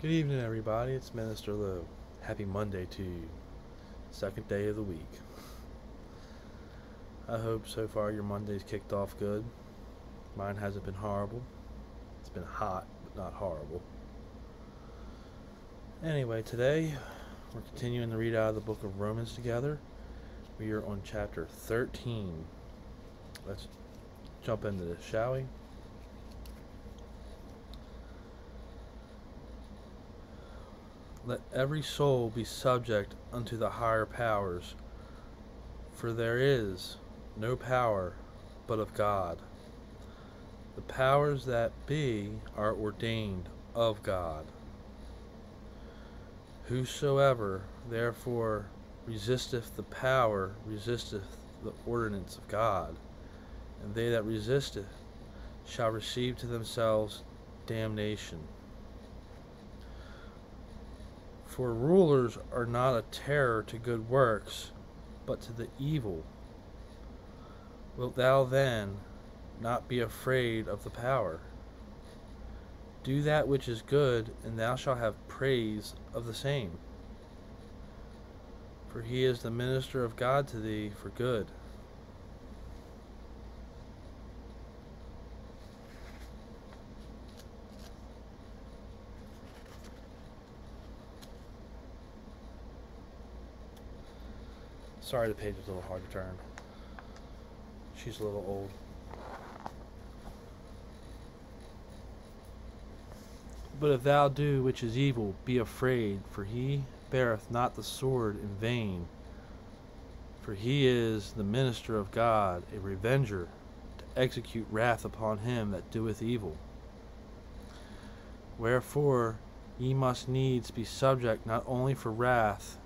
Good evening, everybody. It's Minister Lou. Happy Monday to you. Second day of the week. I hope so far your Monday's kicked off good. Mine hasn't been horrible. It's been hot, but not horrible. Anyway, today we're continuing to read out of the book of Romans together. We are on chapter 13. Let's jump into this, shall we? Let every soul be subject unto the higher powers, for there is no power but of God. The powers that be are ordained of God. Whosoever therefore resisteth the power resisteth the ordinance of God, and they that resisteth shall receive to themselves damnation. For rulers are not a terror to good works, but to the evil. Wilt thou then not be afraid of the power? Do that which is good, and thou shalt have praise of the same. For he is the minister of God to thee for good. Sorry, the page is a little hard to turn. She's a little old. But if thou do which is evil, be afraid, for he beareth not the sword in vain. For he is the minister of God, a revenger, to execute wrath upon him that doeth evil. Wherefore ye must needs be subject not only for wrath,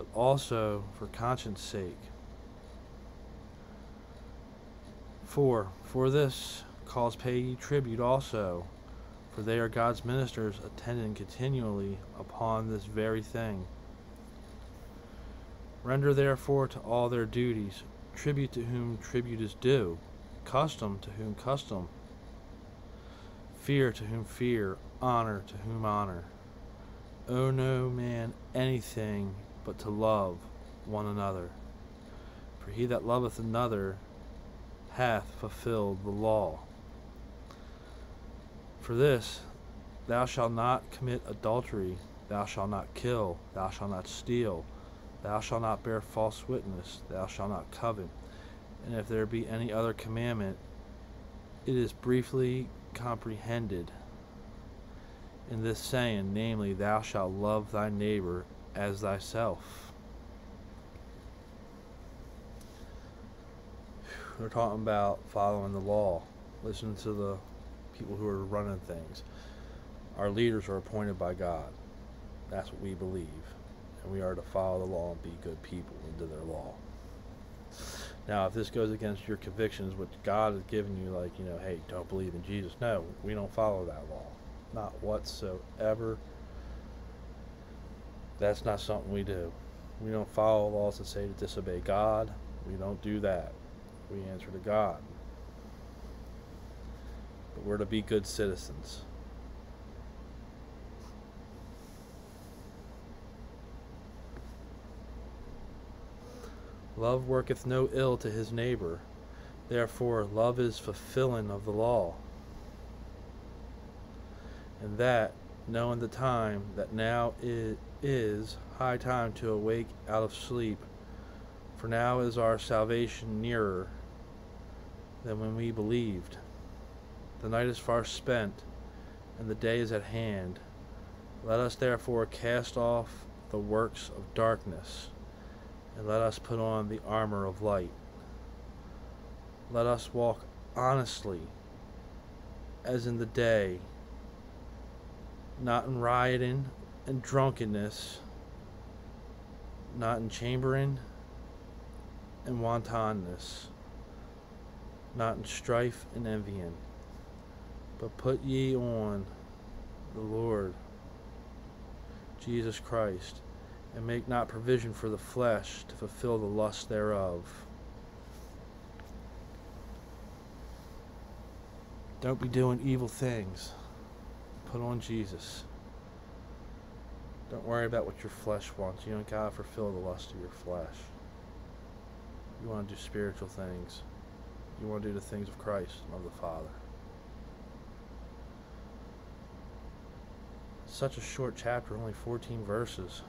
but also for conscience sake. For, for this cause pay ye tribute also, for they are God's ministers attending continually upon this very thing. Render therefore to all their duties, tribute to whom tribute is due, custom to whom custom, fear to whom fear, honor to whom honor. Owe no man anything but to love one another. For he that loveth another hath fulfilled the law. For this, thou shalt not commit adultery, thou shalt not kill, thou shalt not steal, thou shalt not bear false witness, thou shalt not covet. And if there be any other commandment, it is briefly comprehended in this saying, namely, thou shalt love thy neighbor as thyself. We're talking about following the law, listening to the people who are running things. Our leaders are appointed by God. That's what we believe. And we are to follow the law and be good people into their law. Now, if this goes against your convictions, what God has given you, like, you know, hey, don't believe in Jesus, no, we don't follow that law. Not whatsoever. That's not something we do. We don't follow laws that say to disobey God. We don't do that. We answer to God. But we're to be good citizens. Love worketh no ill to his neighbor. Therefore, love is fulfilling of the law. And that, knowing the time, that now it is high time to awake out of sleep, for now is our salvation nearer than when we believed. The night is far spent, and the day is at hand. Let us therefore cast off the works of darkness, and let us put on the armor of light. Let us walk honestly, as in the day, not in rioting and drunkenness, not in chambering and wantonness, not in strife and envying, but put ye on the Lord Jesus Christ, and make not provision for the flesh to fulfill the lust thereof. Don't be doing evil things. Put on Jesus. Don't worry about what your flesh wants. You don't gotta fulfill the lust of your flesh. You want to do spiritual things. You want to do the things of Christ and of the Father. Such a short chapter, only 14 verses.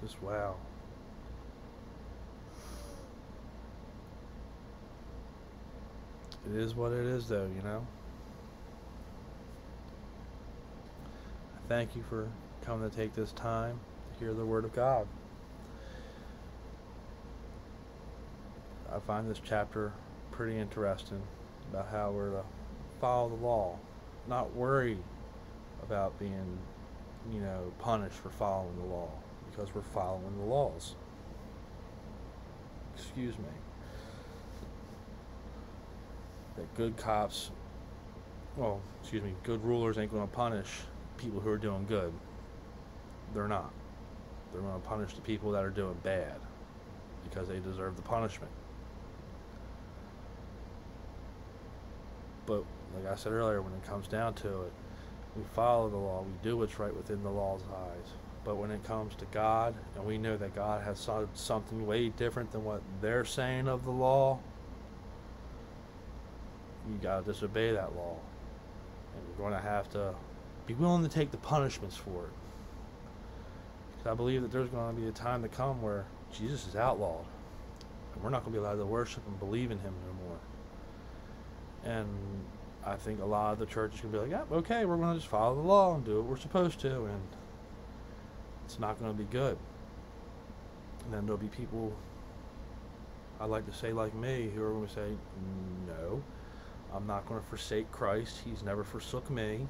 Just wow. It is what it is, though, you know? Thank you for coming to take this time to hear the Word of God. I find this chapter pretty interesting about how we're to follow the law, not worry about being, you know, punished for following the law because we're following the laws. Excuse me. That good cops, well, excuse me, good rulers ain't going to punish people who are doing good. They're not. They're going to punish the people that are doing bad because they deserve the punishment. But like I said earlier, when it comes down to it, we follow the law. We do what's right within the law's eyes. But when it comes to God, and we know that God has something way different than what they're saying of the law, you got to disobey that law. And you're going to have to be willing to take the punishments for it. Because I believe that there's going to be a time to come where Jesus is outlawed. And we're not going to be allowed to worship and believe in him anymore. And I think a lot of the churches to be like, yeah, okay, we're going to just follow the law and do what we're supposed to. And it's not going to be good. And then there'll be people, I like to say like me, who are going to say, no, I'm not going to forsake Christ. He's never forsook me.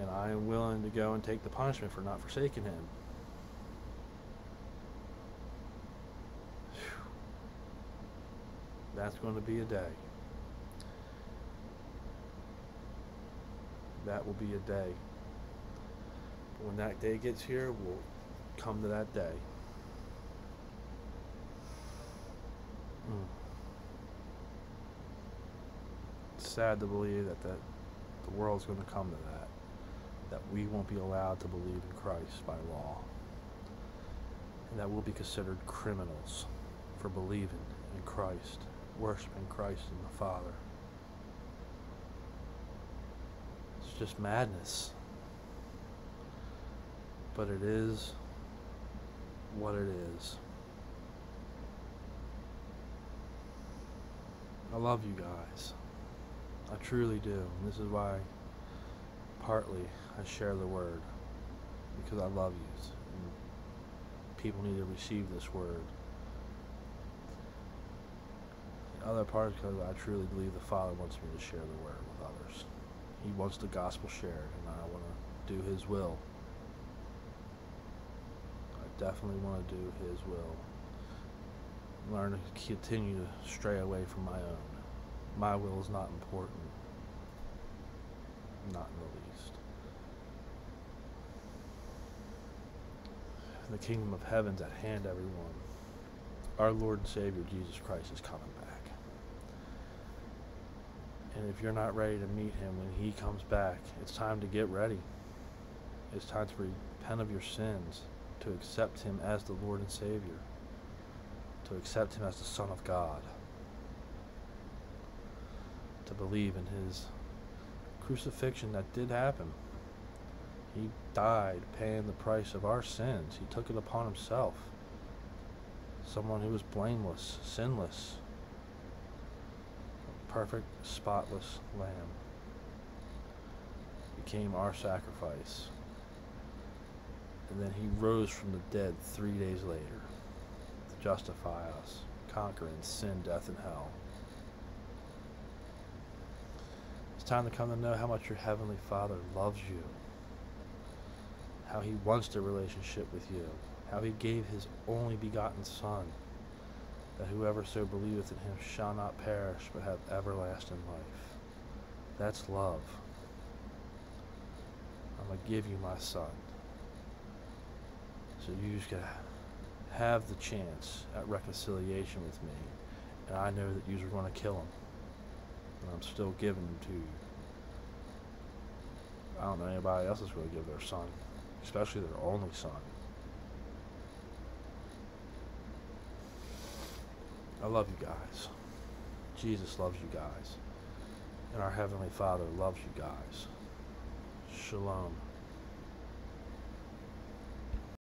And I am willing to go and take the punishment for not forsaking him. That's going to be a day. That will be a day when that day gets here, we'll come to that day. Mm. It's sad to believe that, that the world's going to come to that. That we won't be allowed to believe in Christ by law. And that we'll be considered criminals for believing in Christ, worshiping Christ and the Father. It's just madness but it is what it is. I love you guys. I truly do. And this is why partly I share the word because I love you. People need to receive this word. The other part is because I truly believe the Father wants me to share the word with others. He wants the gospel shared, and I want to do His will I definitely want to do His will. Learn to continue to stray away from my own. My will is not important. Not in the least. The kingdom of heaven's at hand, everyone. Our Lord and Savior Jesus Christ is coming back. And if you're not ready to meet him when he comes back, it's time to get ready. It's time to repent of your sins to accept him as the Lord and Savior, to accept him as the Son of God, to believe in his crucifixion that did happen. He died paying the price of our sins. He took it upon himself. Someone who was blameless, sinless, perfect, spotless lamb became our sacrifice and then he rose from the dead three days later to justify us, conquering sin, death, and hell. It's time to come to know how much your Heavenly Father loves you, how He wants a relationship with you, how He gave His only begotten Son, that whoever so believeth in Him shall not perish but have everlasting life. That's love. I'm going to give you my Son. So you just gotta have the chance at reconciliation with me. And I know that you are going to kill him. And I'm still giving him to you. I don't know anybody else that's really give their son, especially their only son. I love you guys. Jesus loves you guys. And our Heavenly Father loves you guys. Shalom.